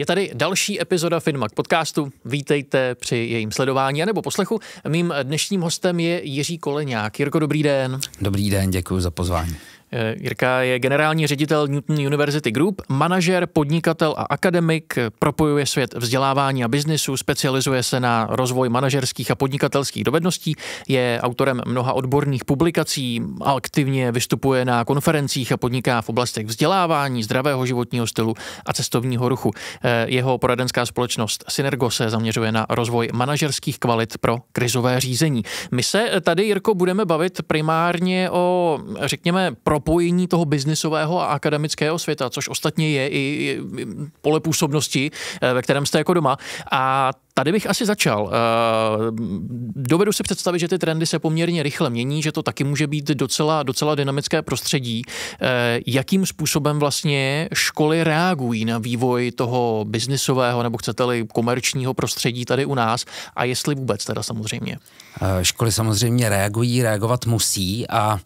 Je tady další epizoda Finmac podcastu. Vítejte při jejím sledování nebo poslechu. Mým dnešním hostem je Jiří Koleňák. Jirko, dobrý den. Dobrý den, děkuji za pozvání. Eh, Jirka je generální ředitel Newton University Group, manažer, podnikatel a akademik, propojuje svět vzdělávání a biznisu, specializuje se na rozvoj manažerských a podnikatelských dovedností, je autorem mnoha odborných publikací, aktivně vystupuje na konferencích a podniká v oblastech vzdělávání, zdravého životního stylu a cestovního ruchu. Eh, Jeho poradenská společnost Synergo se zaměřuje na rozvoj manažerských kvalit pro krizové řízení. My se tady, Jirko, budeme bavit primárně o, řekněme, pro propojení toho biznisového a akademického světa, což ostatně je i pole působnosti, eh, ve kterém jste jako doma. A Tady bych asi začal. Eh, dovedu si představit, že ty trendy se poměrně rychle mění, že to taky může být docela, docela dynamické prostředí. Eh, jakým způsobem vlastně školy reagují na vývoj toho biznisového nebo chcete-li komerčního prostředí tady u nás a jestli vůbec teda samozřejmě? Eh, školy samozřejmě reagují, reagovat musí a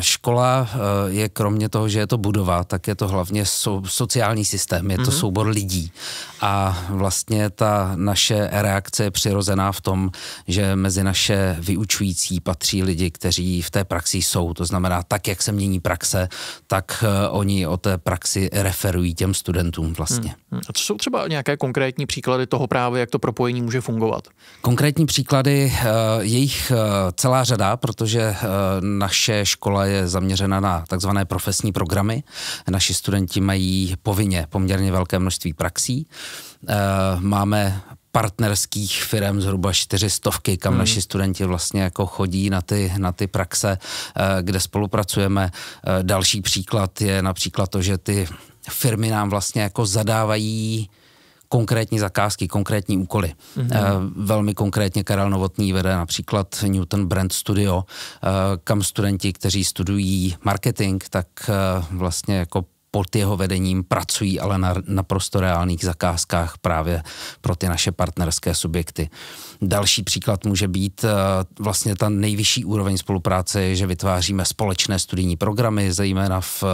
škola je kromě toho, že je to budova, tak je to hlavně sociální systém, je to mm-hmm. soubor lidí a vlastně ta naše naše reakce je přirozená v tom, že mezi naše vyučující patří lidi, kteří v té praxi jsou. To znamená, tak, jak se mění praxe, tak uh, oni o té praxi referují těm studentům vlastně. Hmm. hmm. A co jsou třeba nějaké konkrétní příklady toho právě, jak to propojení může fungovat? Konkrétní příklady, uh, je jich uh, celá řada, protože naše škola je zaměřena na takzvané profesní programy. Naši studenti mají povinně poměrně velké množství praxí. Máme partnerských firm, zhruba čtyři stovky, kam hmm. naši studenti vlastně jako chodí na ty, na ty praxe, eh, kde spolupracujeme. Eh, další příklad je například to, že ty firmy nám vlastně jako zadávají konkrétní zakázky, konkrétní úkoly. Mm-hmm. Velmi konkrétně Karel Novotný vede například Newton Brand Studio, kam studenti, kteří studují marketing, tak vlastně jako pod jeho vedením pracují ale na naprosto reálných zakázkách právě pro ty naše partnerské subjekty. Další příklad může být eh, vlastně ta nejvyšší úroveň spolupráce, že vytváříme společné studijní programy, zejména v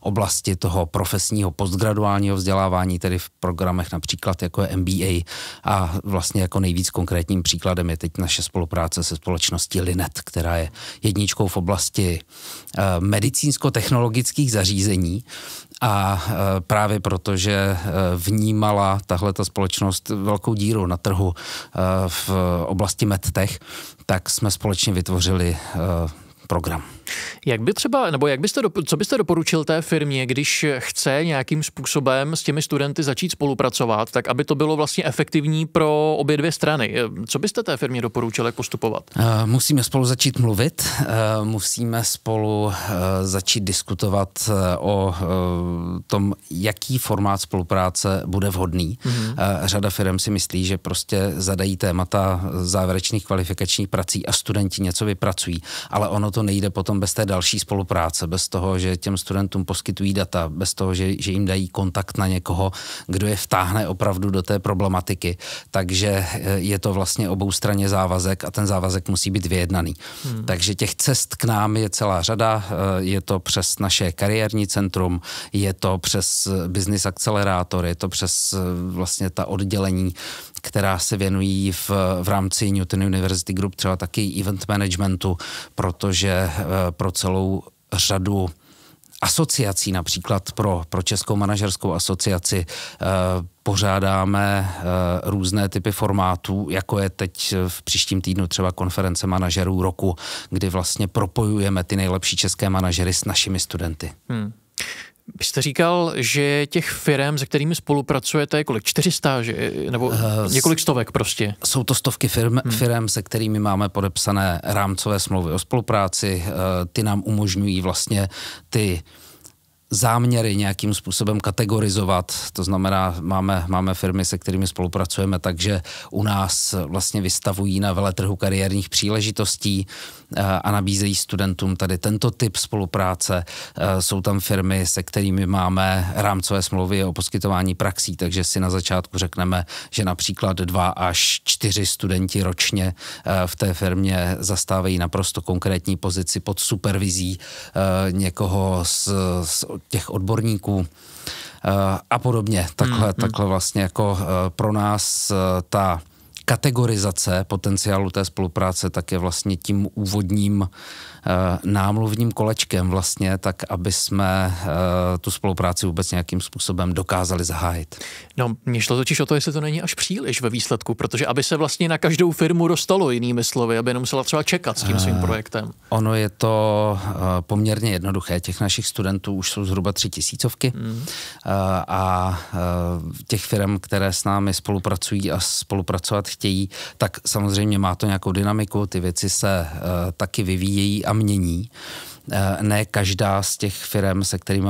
oblasti toho profesního postgraduálního vzdělávání, tedy v programech například jako je MBA a vlastně jako nejvíc konkrétním příkladem je teď naše spolupráce se společností Linet, která je jedničkou v oblasti eh, medicínsko-technologických zařízení a eh, právě proto, že vnímala tahle ta společnost velkou díru na trhu v oblasti medtech, tak jsme společně vytvořili program. Jak by třeba, nebo jak byste, co byste doporučil té firmě, když chce nějakým způsobem s těmi studenty začít spolupracovat, tak aby to bylo vlastně efektivní pro obě dvě strany? Co byste té firmě doporučil, jak postupovat? Uh, musíme spolu začít mluvit, uh, musíme spolu uh, začít diskutovat o tom, jaký formát spolupráce bude vhodný. Mm-hmm. Řada firm si myslí, že prostě zadají témata závěrečných kvalifikačních prací a studenti něco vypracují, ale ono to nejde potom bez té další spolupráce, bez toho, že těm studentům poskytují data, bez toho, že, že jim dají kontakt na někoho, kdo je vtáhne opravdu do té problematiky. Takže eh, je to vlastně oboustranně závazek a ten závazek musí být vyjednaný. Hmm. Takže těch cest k nám je celá řada. Eh, je to přes naše kariérní centrum, je to přes business akcelerátor, je to přes eh, vlastně ta oddělení která se věnují v, v rámci Newton University Group třeba taky event managementu, protože pro celou řadu asociací, například pro, pro Českou manažerskou asociaci, eh, pořádáme eh, různé typy formátů, jako je teď v příštím týdnu třeba konference manažerů roku, kdy vlastně propojujeme ty nejlepší české manažery s našimi studenty. Hmm. Vy jste říkal, že těch firm, se kterými spolupracujete, je kolik? 400, že, nebo uh, několik stovek prostě? Jsou to stovky firm, hmm. firm, se kterými máme podepsané rámcové smlouvy o spolupráci. Uh, ty nám umožňují vlastně ty záměry nějakým způsobem kategorizovat. To znamená, máme, máme firmy, se kterými spolupracujeme, takže u nás vlastně vystavují na veletrhu kariérních příležitostí eh, a nabízejí studentům tady tento typ spolupráce. Eh, jsou tam firmy, se kterými máme rámcové smlouvy o poskytování praxí, takže si na začátku řekneme, že například dva až čtyři studenti ročně eh, v té firmě zastávají naprosto konkrétní pozici pod supervizí někoho z, z těch odborníků a podobně. Takhle, hmm, hmm. takhle vlastně jako pro nás ta kategorizace potenciálu té spolupráce tak je vlastně tím úvodním Eh, námluvním kolečkem vlastně, tak aby jsme eh, tu spolupráci vůbec nějakým způsobem dokázali zahájit. No, mě šlo totiž o to, jestli to není až příliš ve výsledku, protože aby se vlastně na každou firmu dostalo jinými slovy, aby nemusela třeba čekat s tím svým eh, projektem. Ono je to poměrně jednoduché. Těch našich studentů už jsou zhruba tři tisícovky hmm. a těch firm, které s námi spolupracují a spolupracovat chtějí, tak samozřejmě má to nějakou dynamiku, ty věci se taky vyvíjejí a mění. Eh, ne každá z těch firm, se kterými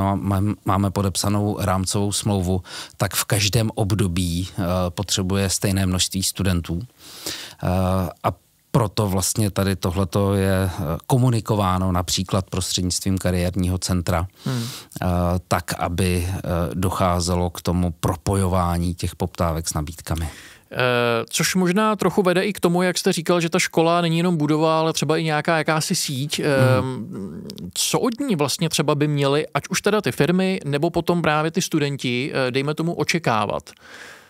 máme podepsanou rámcovou smlouvu, tak v každém období eh, potřebuje stejné množství studentů. A proto vlastně tady tohleto je komunikováno například prostřednictvím kariérního centra, hmm. tak, aby docházelo k tomu propojování těch poptávek s nabídkami. Eh, což možná trochu vede i k tomu, jak jste říkal, že ta škola není jenom budova, ale třeba i nějaká jakási síť. Mm. Co od ní vlastně třeba by měly, ať už teda ty firmy, nebo potom právě ty studenti, eh, dejme tomu, očekávat?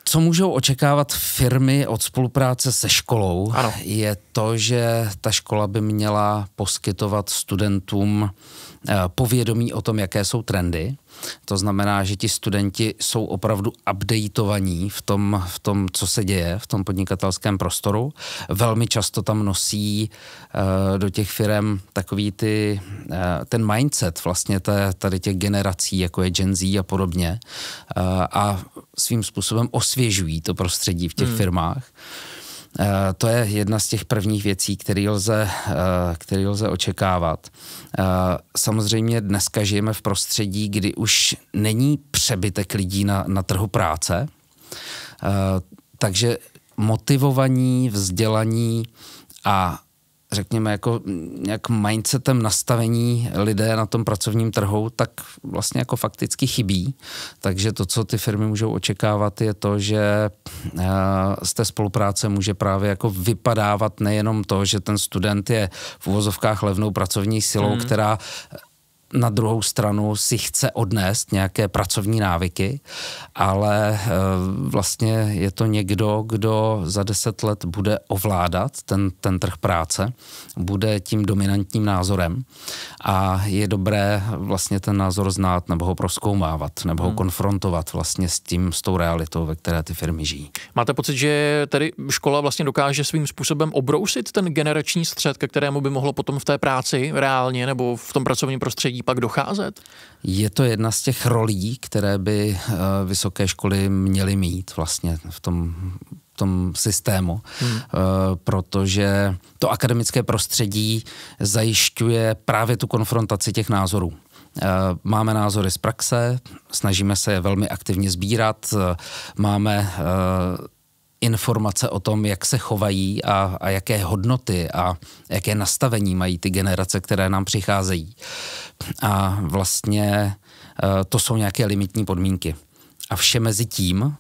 Co můžou očekávat firmy od spolupráce se školou, ano. je to, že ta škola by měla poskytovat studentům povědomí o tom, jaké jsou trendy, to znamená, že ti studenti jsou opravdu updateovaní v tom, v tom, co se děje v tom podnikatelském prostoru. Velmi často tam nosí uh, do těch firm takový ty, uh, ten mindset vlastně té, tady těch generací, jako je Gen Z a podobně. Uh, a svým způsobem osvěžují to prostředí v těch hmm. firmách. Uh, to je jedna z těch prvních věcí, které lze, uh, který lze očekávat. Uh, samozřejmě dneska žijeme v prostředí, kdy už není přebytek lidí na, na trhu práce, takže motivovaní, vzdělaní a řekněme, jako nějak mindsetem nastavení lidé na tom pracovním trhu, tak vlastně jako fakticky chybí. Takže to, co ty firmy můžou očekávat, je to, že eh, z té spolupráce může právě jako vypadávat nejenom to, že ten student je v uvozovkách levnou pracovní silou, hmm. která na druhou stranu si chce odnést nějaké pracovní návyky, ale eh, vlastně je to někdo, kdo za deset let bude ovládat ten, ten trh práce, bude tím dominantním názorem a je dobré vlastně ten názor znát nebo ho proskoumávat, nebo ho hmm. konfrontovat vlastně s tím, s tou realitou, ve které ty firmy žijí. Máte pocit, že tedy škola vlastně dokáže svým způsobem obrousit ten generační střed, ke kterému by mohlo potom v té práci reálně nebo v tom pracovním prostředí pak docházet? Je to jedna z těch rolí, které by uh, vysoké školy měly mít vlastně v tom tom systému, hmm. uh, protože to akademické prostředí zajišťuje právě tu konfrontaci těch názorů. Uh, máme názory z praxe, snažíme se je velmi aktivně sbírat, máme informace o tom, jak se chovají a, a jaké hodnoty a jaké nastavení mají ty generace, které nám přicházejí. A vlastně eh, to jsou nějaké limitní podmínky. A vše mezi tím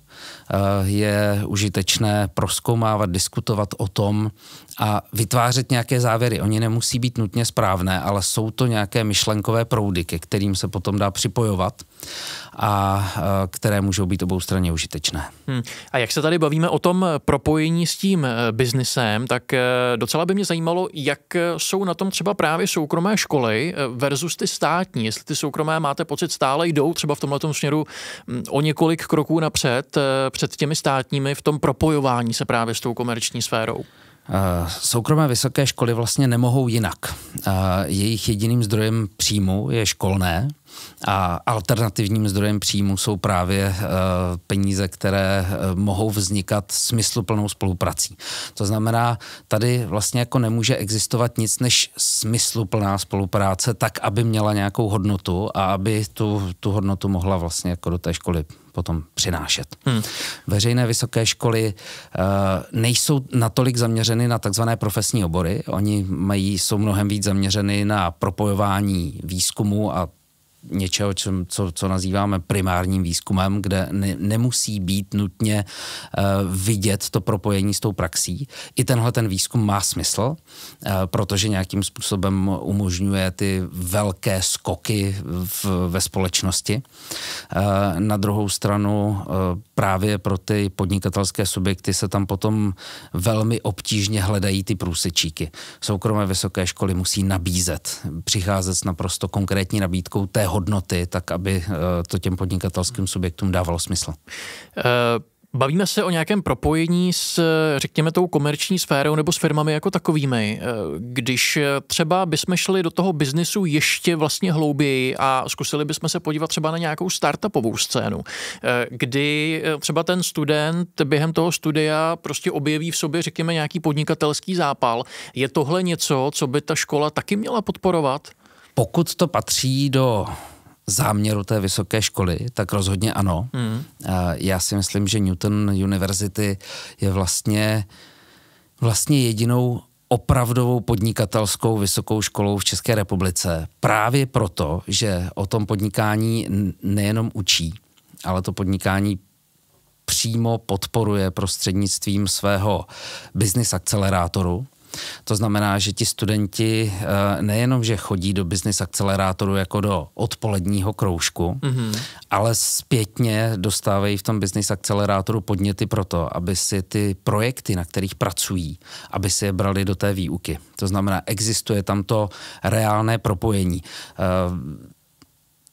je užitečné proskoumávat, diskutovat o tom a vytvářet nějaké závěry. Oni nemusí být nutně správné, ale jsou to nějaké myšlenkové proudy, ke kterým se potom dá připojovat a které můžou být oboustranně užitečné. Hmm. A jak se tady bavíme o tom propojení s tím e, biznisem, tak docela by mě zajímalo, jak jsou na tom třeba právě soukromé školy versus ty státní. Jestli ty soukromé máte pocit stále jdou třeba v tomto směru o několik kroků napřed před těmi státními v tom propojování se právě s tou komerční sférou. Soukromé vysoké školy vlastně nemohou jinak. Jejich jediným zdrojem příjmu je školné, a alternativním zdrojem příjmu jsou právě uh, peníze, které mohou vznikat smysluplnou spoluprací. To znamená, tady vlastně jako nemůže existovat nic než smysluplná spolupráce, tak, aby měla nějakou hodnotu a aby tu, tu hodnotu mohla vlastně jako do té školy potom přinášet. Hmm. Veřejné vysoké školy uh, nejsou natolik zaměřeny na takzvané profesní obory. Oni mají, jsou mnohem víc zaměřeny na propojování výzkumu a něčeho, co, co nazýváme primárním výzkumem, kde ne, nemusí být nutně uh, vidět to propojení s tou praxí. I tenhle ten výzkum má smysl, uh, protože nějakým způsobem umožňuje ty velké skoky v, ve společnosti. Uh, na druhou stranu uh, právě pro ty podnikatelské subjekty se tam potom velmi obtížně hledají ty průsečíky. Soukromé vysoké školy musí nabízet, přicházet s naprosto konkrétní nabídkou té hodnoty, tak aby eh, to těm podnikatelským subjektům dávalo smysl. Uh... Bavíme se o nějakém propojení s, řekněme, tou komerční sférou nebo s firmami jako takovými. Eh, když třeba bychom šli do toho biznisu ještě vlastně hlouběji a zkusili bychom se podívat třeba na nějakou startupovou scénu, kdy třeba ten student během toho studia prostě objeví v sobě, řekněme, nějaký podnikatelský zápal. Je tohle něco, co by ta škola taky měla podporovat? Pokud to patří do záměru té vysoké školy, tak rozhodně ano. Hmm. Já si myslím, že Newton University je vlastně, vlastně jedinou opravdovou podnikatelskou vysokou školou v České republice. Právě proto, že o tom podnikání nejenom učí, ale to podnikání přímo podporuje prostřednictvím svého business akcelerátoru, to znamená, že ti studenti eh, nejenom, že chodí do business akcelerátoru jako do odpoledního kroužku, mm-hmm. ale zpětně dostávají v tom business akcelerátoru podněty pro to, aby si ty projekty, na kterých pracují, aby si je brali do té výuky. To znamená, existuje tam to reálné propojení eh,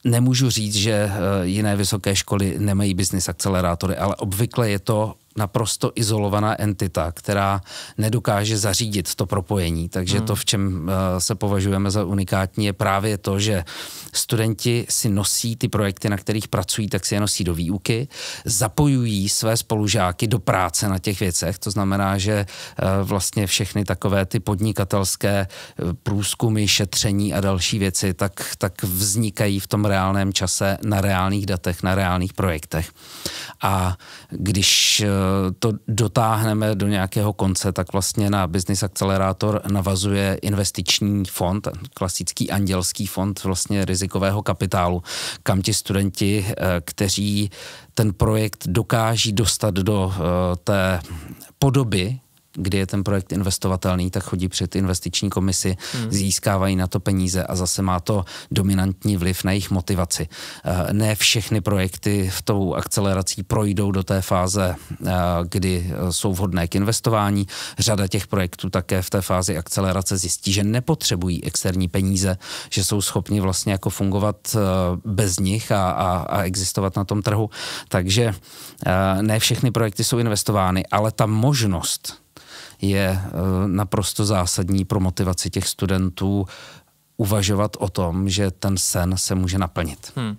nemůžu říct, že eh, jiné vysoké školy nemají business akcelerátory, ale obvykle je to naprosto izolovaná entita, která nedokáže zařídit to propojení. Takže hmm. to, v čem uh, se považujeme za unikátní, je právě to, že studenti si nosí ty projekty, na kterých pracují, tak si je nosí do výuky, zapojují své spolužáky do práce na těch věcech. To znamená, že uh, vlastně všechny takové ty podnikatelské eh, průzkumy, šetření a další věci, tak, tak vznikají v tom reálném čase na reálných datech, na reálných projektech. A když to dotáhneme do nějakého konce, tak vlastně na Business Accelerator navazuje investiční fond, klasický andělský fond vlastně rizikového kapitálu, kam ti studenti, eh, kteří ten projekt dokáží dostat do eh, té podoby, kdy je ten projekt investovatelný, tak chodí před investiční komisi, hmm. získávají na to peníze a zase má to dominantní vliv na jejich motivaci. Eh, ne všechny projekty v tou akcelerací projdou do té fáze, eh, kdy eh, jsou vhodné k investování. Řada těch projektů také v té fázi akcelerace zjistí, že nepotřebují externí peníze, že jsou schopni vlastně jako fungovat bez nich a, a, a existovat na tom trhu. Takže ne všechny projekty jsou investovány, ale ta možnost je eh, naprosto zásadní pro motivaci těch studentů uvažovat o tom, že ten sen se může naplnit. Hmm.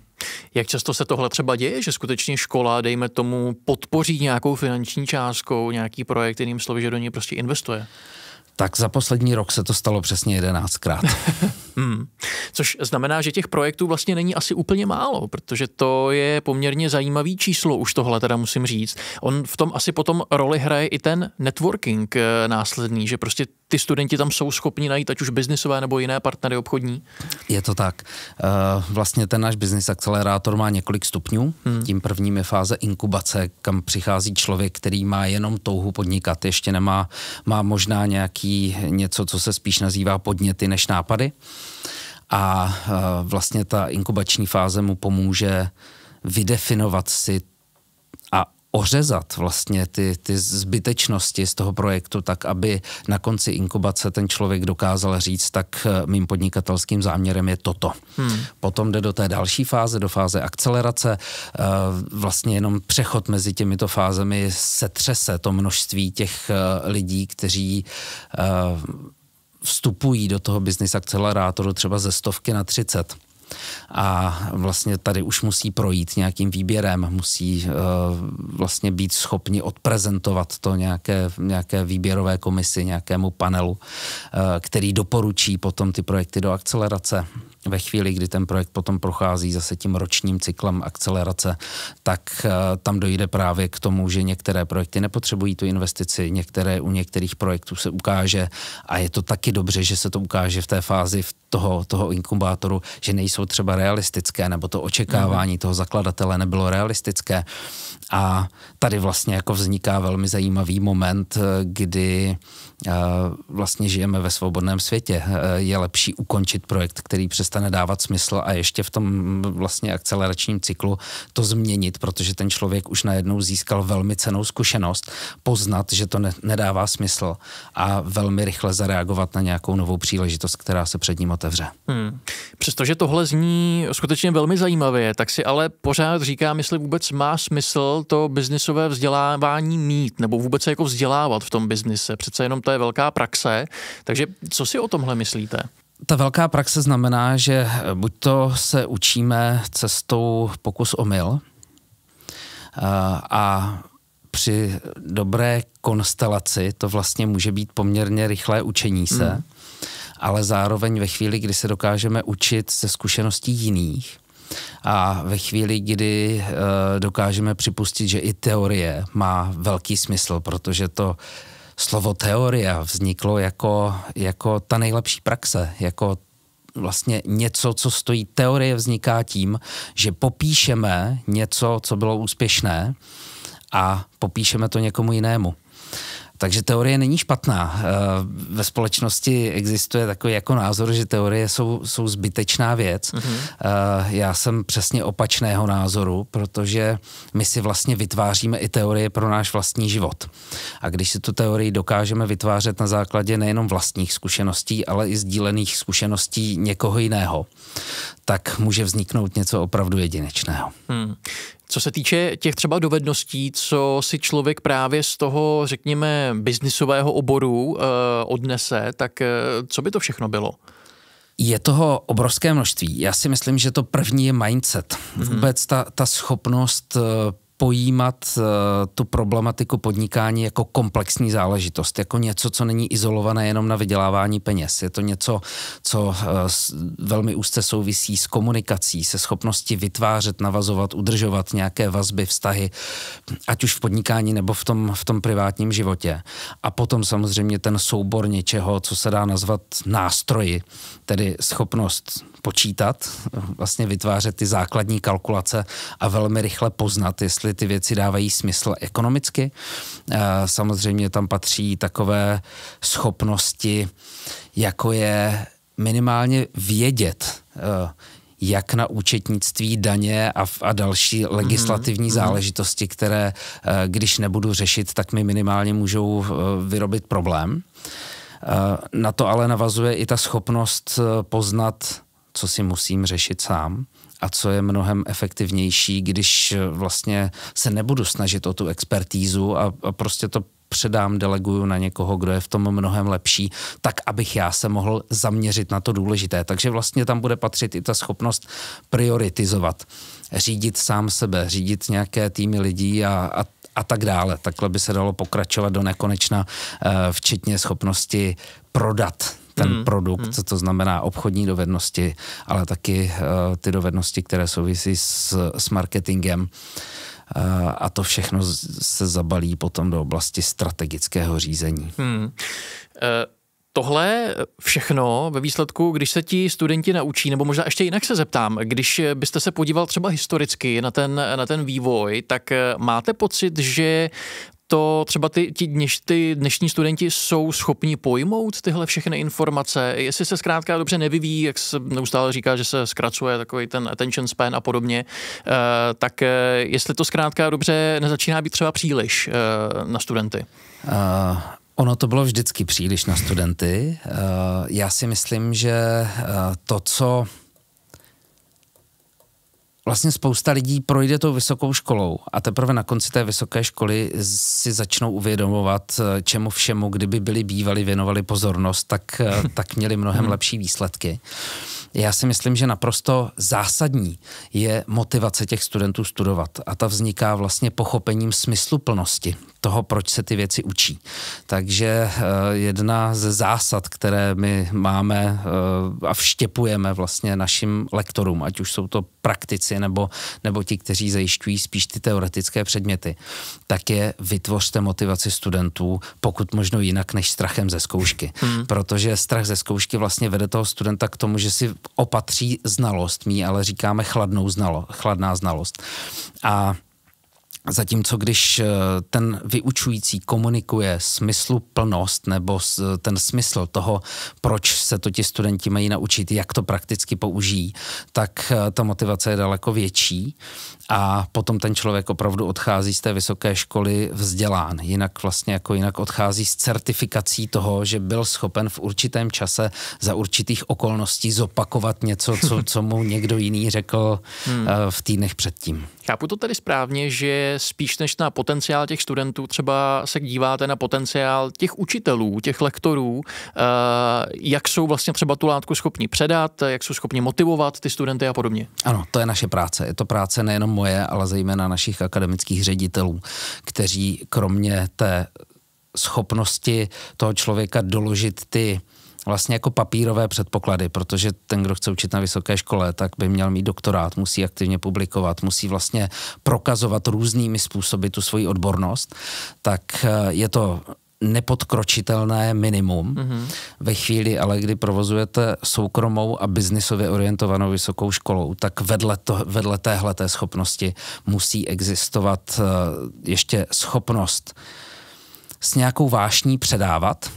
Jak často se tohle třeba děje, že skutečně škola, dejme tomu, podpoří nějakou finanční částkou, nějaký projekt, jiným slovy, že do něj prostě investuje? Tak za poslední rok se to stalo přesně jedenáctkrát. hmm. Což znamená, že těch projektů vlastně není asi úplně málo, protože to je poměrně zajímavý číslo, už tohle teda musím říct. On v tom asi potom roli hraje i ten networking eh, následný, že prostě ty studenti tam jsou schopni najít ať už biznisové nebo jiné partnery obchodní? Je to tak. Eh, vlastně ten náš business akcelerátor má několik stupňů. Hmm. Tím prvním je fáze inkubace, kam přichází člověk, který má jenom touhu podnikat, ještě nemá, má možná nějaký něco, co se spíš nazývá podněty než nápady. A eh, vlastně ta inkubační fáze mu pomůže vydefinovat si ořezat vlastně ty, ty zbytečnosti z toho projektu tak, aby na konci inkubace ten člověk dokázal říct, tak eh, mým podnikatelským záměrem je toto. Hmm. Potom jde do té další fáze, do fáze akcelerace. Eh, vlastně jenom přechod mezi těmito fázemi setřese to množství těch eh, lidí, kteří vstupují do toho business akcelerátoru třeba ze stovky na 30 a vlastně tady už musí projít nějakým výběrem, musí uh, vlastně být schopni odprezentovat to nějaké, nějaké výběrové komisi, nějakému panelu, uh, který doporučí potom ty projekty do akcelerace. Ve chvíli, kdy ten projekt potom prochází zase tím ročním cyklem akcelerace, tak uh, tam dojde právě k tomu, že některé projekty nepotřebují tu investici, některé u některých projektů se ukáže a je to taky dobře, že se to ukáže v té fázi, v toho, toho inkubátoru, že nejsou třeba realistické, nebo to očekávání toho zakladatele nebylo realistické. A tady vlastně jako vzniká velmi zajímavý moment, kdy vlastně žijeme ve svobodném světě. Je lepší ukončit projekt, který přestane dávat smysl a ještě v tom vlastně akceleračním cyklu to změnit, protože ten člověk už najednou získal velmi cenou zkušenost, poznat, že to ne, nedává smysl a velmi rychle zareagovat na nějakou novou příležitost, která se před ním otevře. Hmm. Přestože tohle zní skutečně velmi zajímavě, tak si ale pořád říkám, jestli vůbec má smysl to biznisové vzdělávání mít, nebo vůbec se jako vzdělávat v tom biznise. Přece jenom to je velká praxe. Takže co si o tomhle myslíte? Ta velká praxe znamená, že buď to se učíme cestou pokus omyl a při dobré konstelaci to vlastně může být poměrně rychlé učení se, mm. ale zároveň ve chvíli, kdy se dokážeme učit ze zkušeností jiných, a ve chvíli, kdy e, dokážeme připustit, že i teorie má velký smysl, protože to slovo teorie vzniklo jako, jako ta nejlepší praxe, jako vlastně něco, co stojí. Teorie vzniká tím, že popíšeme něco, co bylo úspěšné a popíšeme to někomu jinému. Takže teorie není špatná. Eh, ve společnosti existuje takový jako názor, že teorie jsou, jsou zbytečná věc. Mm-hmm. Já jsem přesně opačného názoru, protože my si vlastně vytváříme i teorie pro náš vlastní život. A když si tu teorii dokážeme vytvářet na základě nejenom vlastních zkušeností, ale i sdílených zkušeností někoho jiného, tak může vzniknout něco opravdu jedinečného. Hmm. Co se týče těch třeba dovedností, co si člověk právě z toho, řekněme, biznisového oboru eh, odnese, tak eh, co by to všechno bylo? Je toho obrovské množství. Já si myslím, že to první je mindset. Mm-hmm. Vůbec ta, ta schopnost eh, pojímat uh, tu problematiku podnikání jako komplexní záležitost, jako něco, co není izolované jenom na vydělávání peněz. Je to něco, co uh, velmi úzce souvisí s komunikací, se schopností vytvářet, navazovat, udržovat nějaké vazby, vztahy, ať už v podnikání nebo v tom, v tom privátním životě. A potom samozřejmě ten soubor něčeho, co se dá nazvat nástroji, tedy schopnost počítat, vlastně vytvářet ty základní kalkulace a velmi rychle poznat, jestli ty věci dávají smysl ekonomicky. Samozřejmě tam patří takové schopnosti, jako je minimálně vědět, e, jak na účetnictví, daně a, a další legislativní mm-hmm. záležitosti, které, e, když nebudu řešit, tak mi minimálně můžou e, vyrobit problém. Na to ale navazuje i ta schopnost poznat co si musím řešit sám a co je mnohem efektivnější, když vlastně se nebudu snažit o tu expertízu a, a prostě to předám, deleguju na někoho, kdo je v tom mnohem lepší, tak abych já se mohl zaměřit na to důležité. Takže vlastně tam bude patřit i ta schopnost prioritizovat, řídit sám sebe, řídit nějaké týmy lidí a, a a tak dále. Takhle by se dalo pokračovat do nekonečna, eh, včetně schopnosti prodat ten hmm. produkt, hmm. co to znamená obchodní dovednosti, ale taky uh, ty dovednosti, které souvisí s, s marketingem. Uh, a to všechno se zabalí potom do oblasti strategického řízení. Hmm. Uh Tohle všechno ve výsledku, když se ti studenti naučí, nebo možná ještě jinak se zeptám, když byste se podíval třeba historicky na ten, na ten vývoj, tak máte pocit, že to třeba ty, ti dneš, ty dnešní studenti jsou schopni pojmout tyhle všechny informace, jestli se zkrátka dobře nevyvíjí, jak se neustále říká, že se zkracuje takový ten attention span a podobně, eh, tak eh, jestli to zkrátka dobře nezačíná být třeba příliš eh, na studenty. Uh, Ono to bylo vždycky příliš na studenty. Já si myslím, že to, co vlastně spousta lidí projde tou vysokou školou a teprve na konci té vysoké školy si začnou uvědomovat, čemu všemu, kdyby byli bývali, věnovali pozornost, tak, tak měli mnohem lepší výsledky. Já si myslím, že naprosto zásadní je motivace těch studentů studovat a ta vzniká vlastně pochopením smyslu plnosti toho, proč se ty věci učí. Takže eh, jedna ze zásad, které my máme eh, a vštěpujeme vlastně našim lektorům, ať už jsou to praktici nebo, nebo ti, kteří zajišťují spíš ty teoretické předměty, tak je vytvořte motivaci studentů, pokud možno jinak než strachem ze zkoušky. Hmm. Protože strach ze zkoušky vlastně vede toho studenta k tomu, že si opatří znalost, mý ale říkáme chladnou znalo, chladná znalost. A Zatímco když eh, ten vyučující komunikuje smyslu plnost nebo ten smysl toho, proč se to ti studenti mají naučit, jak to prakticky použijí, tak eh, ta motivace je daleko větší a potom ten člověk opravdu odchází z té vysoké školy vzdělán. Jinak vlastně jako jinak odchází s certifikací toho, že byl schopen v určitém čase za určitých okolností zopakovat něco, co, co mu někdo jiný řekl hmm. Eh, v týdnech předtím. Chápu to tedy správně, že spíš než na potenciál těch studentů třeba se díváte na potenciál těch učitelů, těch lektorů, eh, jak jsou vlastně třeba tu látku schopni předat, jak jsou schopni motivovat ty studenty a podobně. Ano, to je naše práce. Je to práce nejenom moje, ale zejména našich akademických ředitelů, kteří kromě té schopnosti toho člověka doložit ty vlastně jako papírové předpoklady, protože ten, kdo chce učit na vysoké škole, tak by měl mít doktorát, musí aktivně publikovat, musí vlastně prokazovat různými způsoby tu svoji odbornost, tak eh, je to nepodkročitelné minimum. Mm-hmm. Ve chvíli ale, kdy provozujete soukromou a biznisově orientovanou vysokou školou, tak vedle, to, vedle téhleté schopnosti musí existovat uh, ještě schopnost s nějakou vášní předávat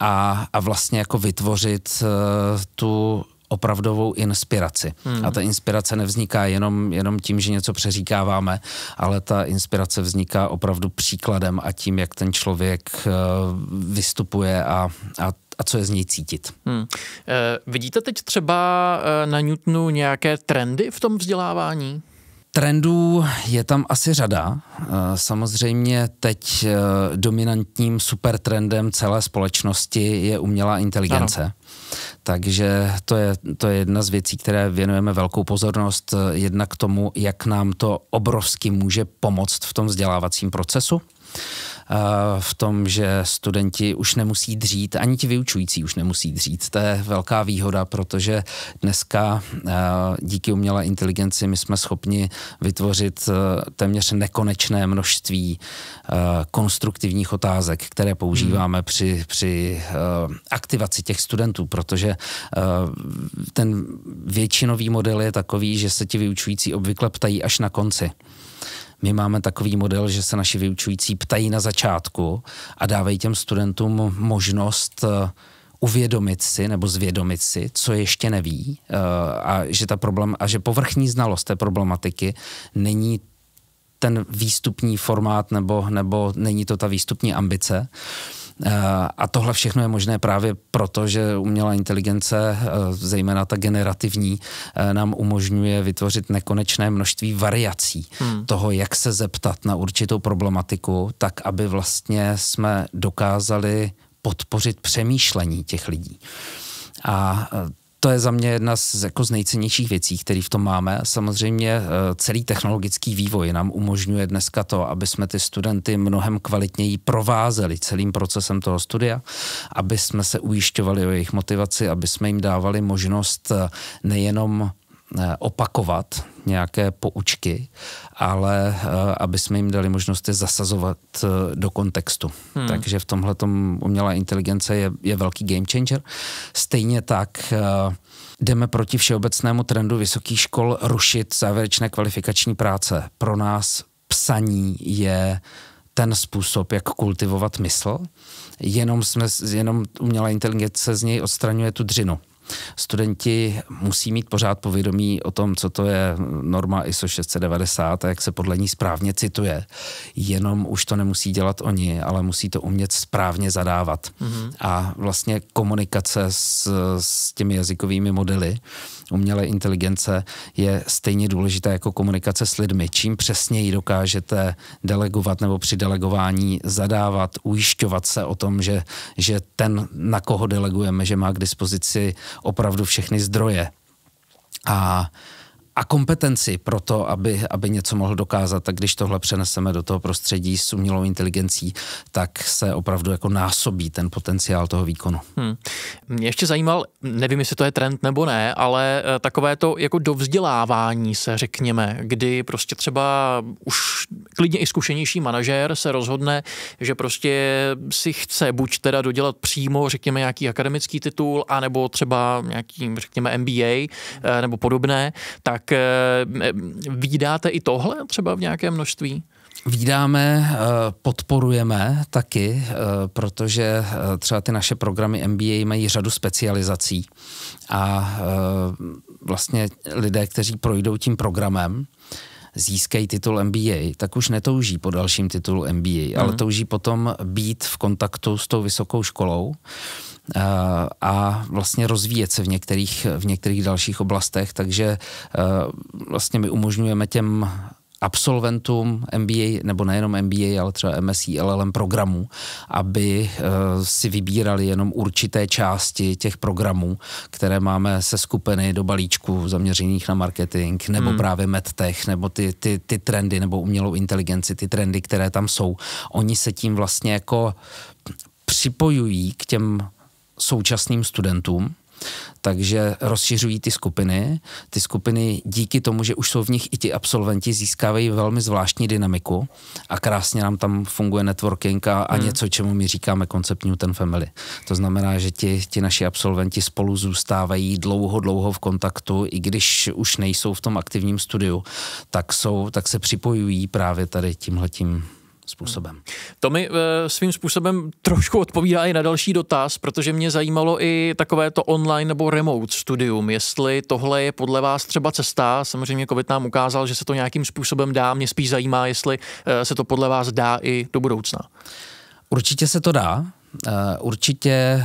a, a vlastně jako vytvořit uh, tu opravdovou inspiraci. Hmm. A ta inspirace nevzniká jenom, jenom tím, že něco přeříkáváme, ale ta inspirace vzniká opravdu příkladem a tím, jak ten člověk uh, vystupuje a, a a co je z něj cítit. Hmm. E, vidíte teď třeba na Newtonu nějaké trendy v tom vzdělávání? Trendů je tam asi řada. Samozřejmě teď dominantním supertrendem celé společnosti je umělá inteligence. Ano. Takže to je, to je jedna z věcí, které věnujeme velkou pozornost, jednak k tomu, jak nám to obrovsky může pomoct v tom vzdělávacím procesu v tom, že studenti už nemusí dřít, ani ti vyučující už nemusí dřít. To je velká výhoda, protože dneska díky umělé inteligenci my jsme schopni vytvořit téměř nekonečné množství konstruktivních otázek, které používáme hmm. při, při aktivaci těch studentů, protože ten většinový model je takový, že se ti vyučující obvykle ptají až na konci. My máme takový model, že se naši vyučující ptají na začátku a dávají těm studentům možnost eh, uvědomit si nebo zvědomit si, co ještě neví eh, a že, ta problém, a že povrchní znalost té problematiky není ten výstupní formát nebo, nebo není to ta výstupní ambice. Eh, a tohle všechno je možné právě proto, že umělá inteligence, eh, zejména ta generativní, eh, nám umožňuje vytvořit nekonečné množství variací hmm. toho, jak se zeptat na určitou problematiku, tak aby vlastně jsme dokázali podpořit přemýšlení těch lidí. A to je za mě jedna z, jako z nejcennějších věcí, které v tom máme. Samozřejmě eh, celý technologický vývoj nám umožňuje dneska to, aby jsme ty studenty mnohem kvalitněji provázeli celým procesem toho studia, aby jsme se ujišťovali o jejich motivaci, aby jsme jim dávali možnost eh, nejenom opakovat nějaké poučky, ale eh, aby jsme jim dali možnost je zasazovat eh, do kontextu. Hmm. Takže v tomhle umělá inteligence je, je velký game changer. Stejně tak jdeme proti všeobecnému trendu vysokých škol rušit závěrečné kvalifikační práce. Pro nás psaní je ten způsob, jak kultivovat mysl, jenom, jsme, jenom umělá inteligence z něj odstraňuje tu dřinu. Studenti musí mít pořád povědomí o tom, co to je norma ISO 690 a jak se podle ní správně cituje. Jenom už to nemusí dělat oni, ale musí to umět správně zadávat. Mm-hmm. A vlastně komunikace s, s těmi jazykovými modely umělé inteligence je stejně důležitá jako komunikace s lidmi. Čím přesněji dokážete delegovat nebo při delegování zadávat, ujišťovat se o tom, že, že ten, na koho delegujeme, že má k dispozici opravdu všechny zdroje. A a kompetenci pro to, aby, aby něco mohl dokázat, tak když tohle přeneseme do toho prostředí s umělou inteligencí, tak se opravdu jako násobí ten potenciál toho výkonu. Hmm. Mě ještě zajímal, nevím, jestli to je trend nebo ne, ale eh, takové to jako dovzdělávání se, řekněme, kdy prostě třeba už klidně i zkušenější manažér se rozhodne, že prostě si chce buď teda dodělat přímo, řekněme, nějaký akademický titul, anebo třeba nějaký, řekněme, MBA eh, nebo podobné, tak tak eh, vydáte i tohle třeba v nějakém množství? Vídáme, eh, podporujeme taky, eh, protože třeba ty naše programy MBA mají řadu specializací a vlastně lidé, kteří projdou tím programem, získají titul MBA, tak už netouží po dalším titulu MBA, mm. ale mhm. touží potom být v kontaktu s tou vysokou školou Eh, a vlastně rozvíjet se v některých, v některých dalších oblastech, takže eh, vlastně my umožňujeme těm absolventům MBA, nebo nejenom MBA, ale třeba MSc, LLM programů, aby uh, si vybírali jenom určité části těch programů, které máme se skupiny do balíčku zaměřených na marketing, nebo hmm. právě medtech, nebo ty, ty, ty trendy, nebo umělou inteligenci, ty trendy, které tam jsou. Oni se tím vlastně jako připojují k těm současným studentům, takže rozšiřují ty skupiny. Ty skupiny díky tomu, že už jsou v nich i ti absolventi, získávají velmi zvláštní dynamiku a krásně nám tam funguje networking a, a hmm. něco, čemu my říkáme koncept Newton Family. To znamená, že ti, ti naši absolventi spolu zůstávají dlouho, dlouho v kontaktu, i když už nejsou v tom aktivním studiu, tak, jsou, tak se připojují právě tady tímhletím způsobem. To mi e, svým způsobem trošku odpovídá i na další dotaz, protože mě zajímalo i takové to online nebo remote studium, jestli tohle je podle vás třeba cesta, samozřejmě COVID nám ukázal, že se to nějakým způsobem dá, mě spíš zajímá, jestli e, se to podle vás dá i do budoucna. Určitě se to dá, eh, Určitě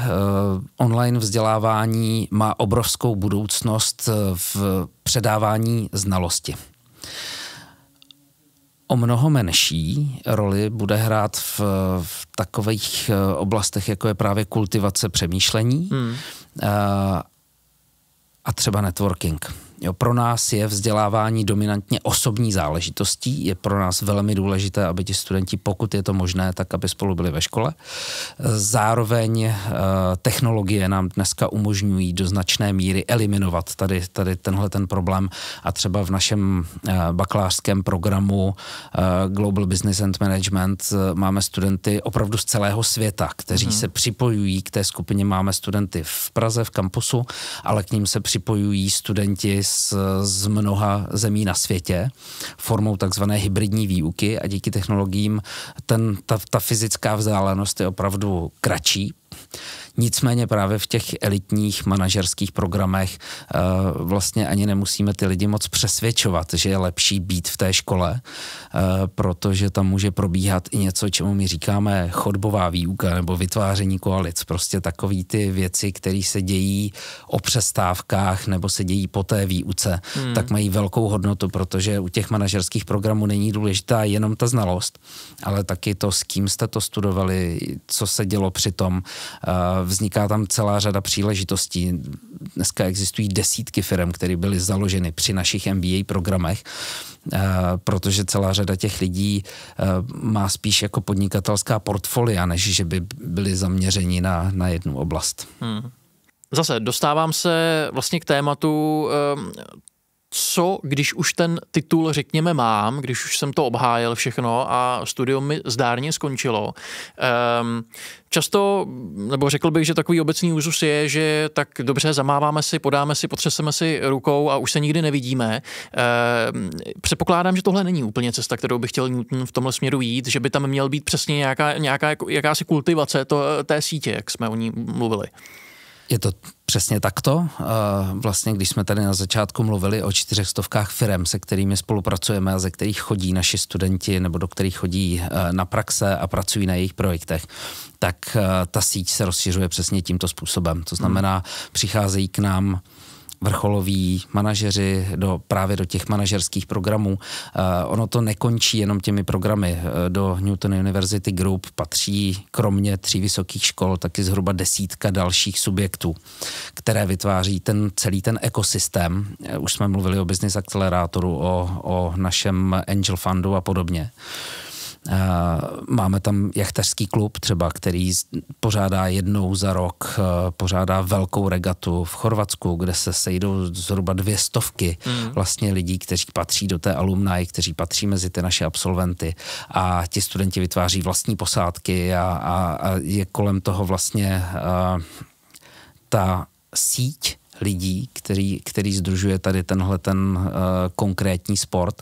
online vzdělávání má obrovskou budoucnost v předávání znalosti o mnoho menší roli bude hrát v, v takových eh, oblastech, jako je právě kultivace přemýšlení hmm. a, eh, a třeba networking. Jo, pro nás je vzdělávání dominantně osobní záležitostí. Je pro nás velmi důležité, aby ti studenti, pokud je to možné, tak aby spolu byli ve škole. Zároveň e, technologie nám dneska umožňují do značné míry eliminovat tady, tady tenhle ten problém a třeba v našem e, bakalářském programu e, Global Business and Management máme studenty opravdu z celého světa, kteří mm. se připojují k té skupině. Máme studenty v Praze, v kampusu, ale k ním se připojují studenti z, z mnoha zemí na světě formou takzvané hybridní výuky a díky technologiím ten, ta, ta fyzická vzdálenost je opravdu kratší, Nicméně právě v těch elitních manažerských programech uh, vlastně ani nemusíme ty lidi moc přesvědčovat, že je lepší být v té škole, uh, protože tam může probíhat i něco, čemu my říkáme chodbová výuka nebo vytváření koalic. Prostě takový ty věci, které se dějí o přestávkách nebo se dějí po té výuce, hmm. tak mají velkou hodnotu, protože u těch manažerských programů není důležitá jenom ta znalost, ale taky to, s kým jste to studovali, co se dělo přitom, Vzniká tam celá řada příležitostí. Dneska existují desítky firm, které byly založeny při našich MBA programech, protože celá řada těch lidí má spíš jako podnikatelská portfolia, než že by byli zaměřeni na, na jednu oblast. Hmm. Zase dostávám se vlastně k tématu co, když už ten titul, řekněme, mám, když už jsem to obhájil všechno a studium mi zdárně skončilo. Um, často, nebo řekl bych, že takový obecný úzus je, že tak dobře zamáváme si, podáme si, potřeseme si rukou a už se nikdy nevidíme. Um, předpokládám, že tohle není úplně cesta, kterou bych chtěl Newton v tomhle směru jít, že by tam měl být přesně nějaká, nějaká jakási kultivace to, té sítě, jak jsme o ní mluvili. Je to přesně takto. Vlastně, když jsme tady na začátku mluvili o čtyřech stovkách firm, se kterými spolupracujeme a ze kterých chodí naši studenti nebo do kterých chodí e, na praxe a pracují na jejich projektech, tak e, ta síť se rozšiřuje přesně tímto způsobem. To znamená, přicházejí k nám vrcholoví manažeři do, právě do těch manažerských programů. Ono to nekončí jenom těmi programy. Do Newton University Group patří kromě tří vysokých škol taky zhruba desítka dalších subjektů, které vytváří ten celý ten ekosystém. Už jsme mluvili o business akcelerátoru, o, o našem angel fundu a podobně. Máme tam jachtařský klub třeba, který pořádá jednou za rok, eh, pořádá velkou regatu v Chorvatsku, kde se sejdou zhruba dvě stovky mm. vlastně lidí, kteří patří do té alumni, kteří patří mezi ty naše absolventy a ti studenti vytváří vlastní posádky a, a, a je kolem toho vlastně uh, ta síť lidí, který, který združuje tady tenhle ten uh, konkrétní sport,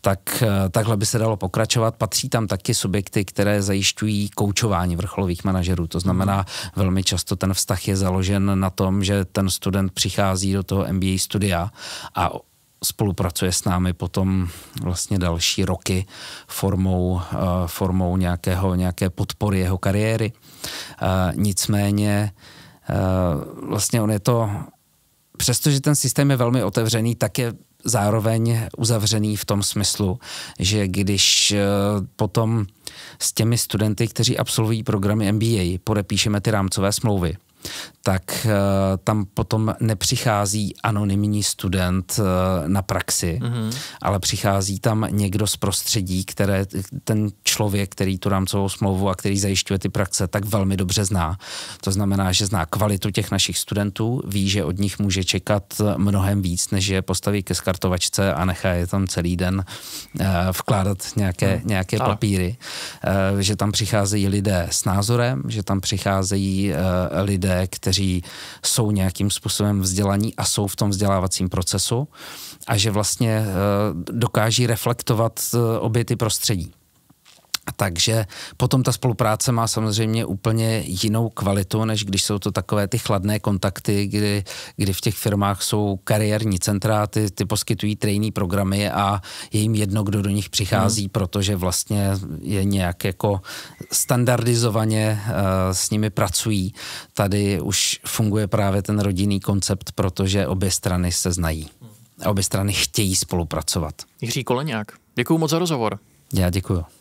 tak uh, takhle by se dalo pokračovat. Patří tam taky subjekty, které zajišťují koučování vrcholových manažerů. To znamená, velmi často ten vztah je založen na tom, že ten student přichází do toho MBA studia a spolupracuje s námi potom vlastně další roky formou, uh, formou nějakého, nějaké podpory jeho kariéry. Nicméně vlastně on je to přestože ten systém je velmi otevřený, tak je zároveň uzavřený v tom smyslu, že když eh, potom s těmi studenty, kteří absolvují programy MBA, podepíšeme ty rámcové smlouvy, tak uh, tam potom nepřichází anonymní student uh, na praxi, mm-hmm. ale přichází tam někdo z prostředí, které ten člověk, který tu rámcovou smlouvu a který zajišťuje ty praxe, tak velmi dobře zná. To znamená, že zná kvalitu těch našich studentů, ví, že od nich může čekat mnohem víc, než je postaví ke skartovačce a nechá je tam celý den vkládat nějaké, mm. nějaké papíry. Že tam přicházejí lidé s názorem, že tam přicházejí uh, lidé, kteří jsou nějakým způsobem vzdělaní a jsou v tom vzdělávacím procesu a že vlastně eh, dokáží reflektovat eh, obě ty prostředí. Takže potom ta spolupráce má samozřejmě úplně jinou kvalitu, než když jsou to takové ty chladné kontakty, kdy, kdy v těch firmách jsou kariérní centra, ty, ty poskytují training programy a je jim jedno, kdo do nich přichází, hmm. protože vlastně je nějak jako standardizovaně uh, s nimi pracují. Tady už funguje právě ten rodinný koncept, protože obě strany se znají. A obě strany chtějí spolupracovat. Jiří Koleňák, děkuji moc za rozhovor. Já děkuji.